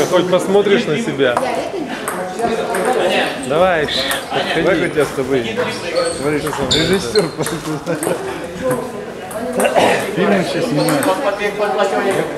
Ты хоть посмотришь на себя. Давай, подходи. Давай хоть я с тобой. Смотри, режиссер Фильм сейчас снимает.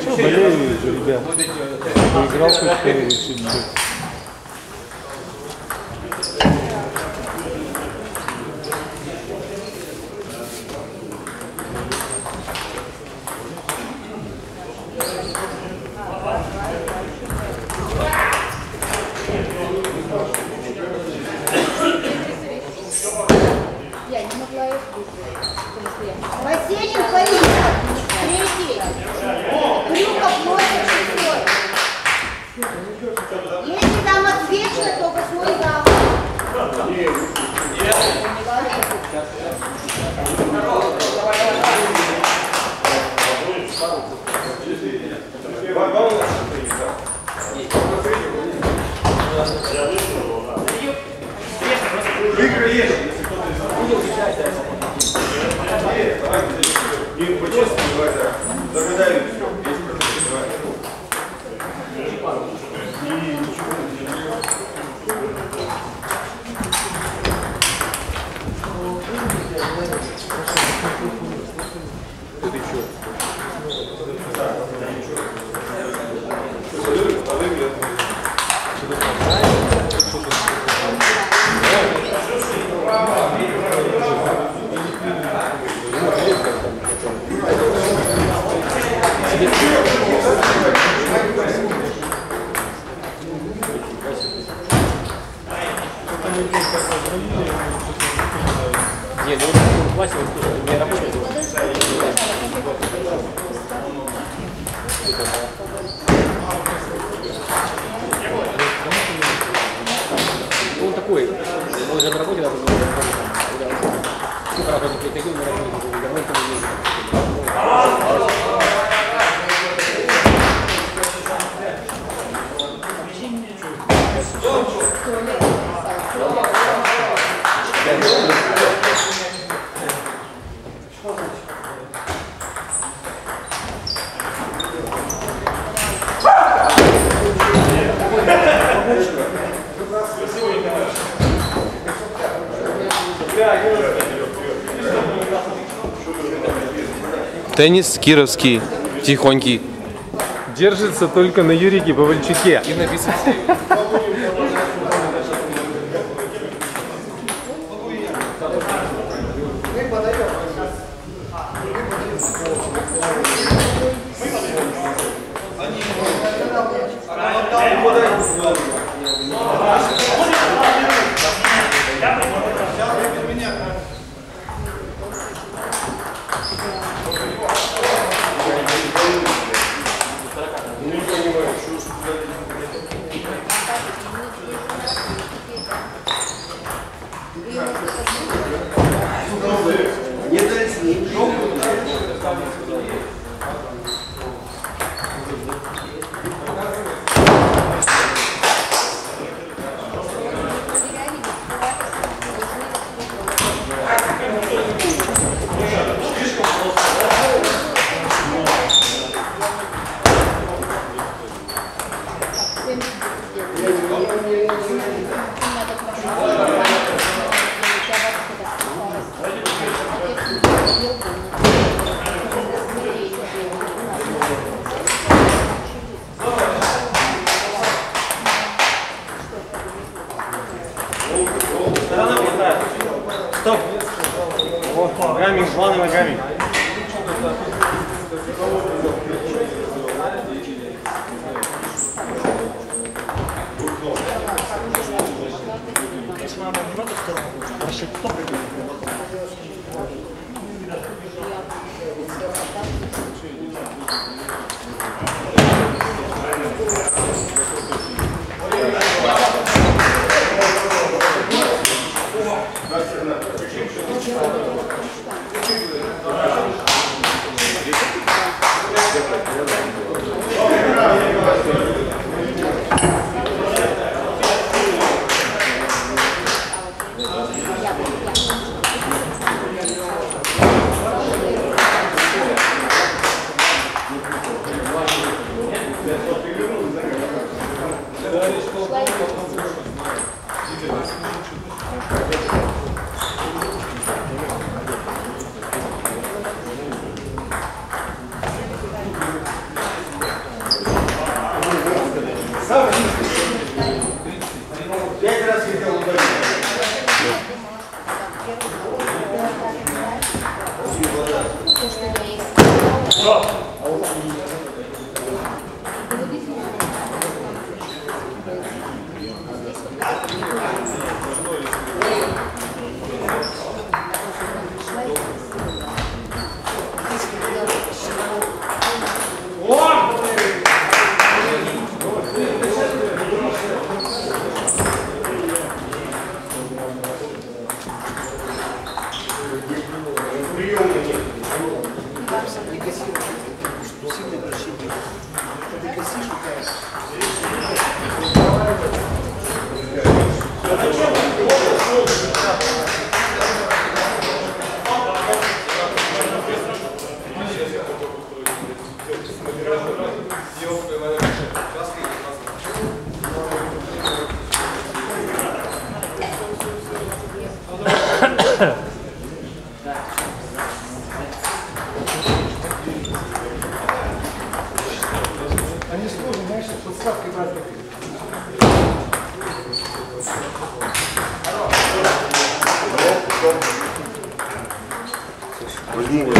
Что, болею, ребят. Поиграл хоть чуть-чуть. Я не могла их Василий Фарид, третий. Крюков носит шестой. Если там отвечно, то восьмой зал. Не, Теннис кировский, тихонький. Держится только на Юрике Павальчуке. И на бицепсе. Стоп. Вот, ногами, ногами, ногами. Они сложно, знаешь, под ставки брать. Возьму его.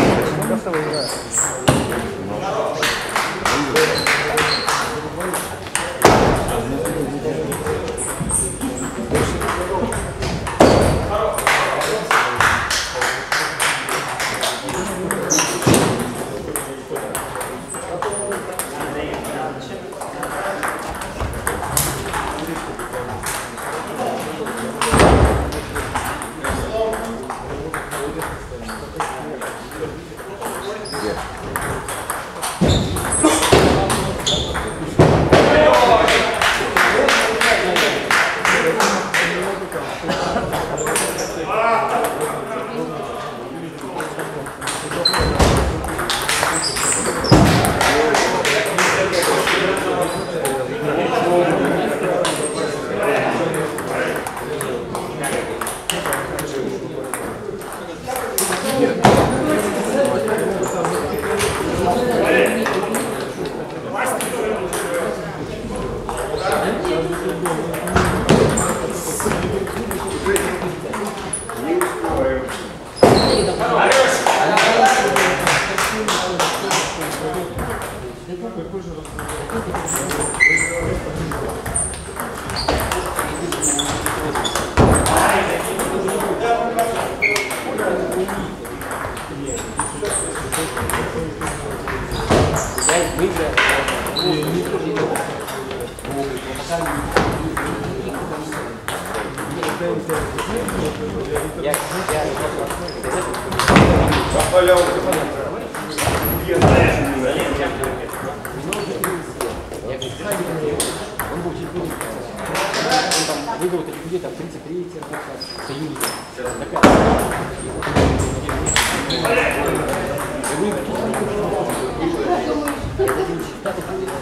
Выиграл таких людей, там 33 союзника, союзника.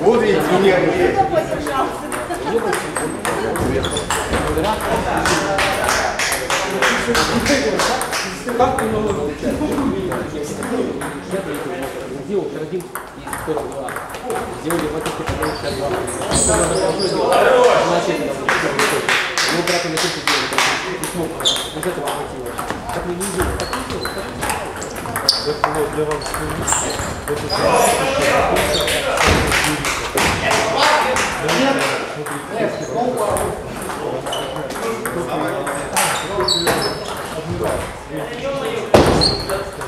Вот и инженер. Сделал карантин и скоро два. Сделали этом потому что там. Его брата на сделали карантин. Не смог. Вот этого хватило. Так мы не сделали. Так не сделали. Это было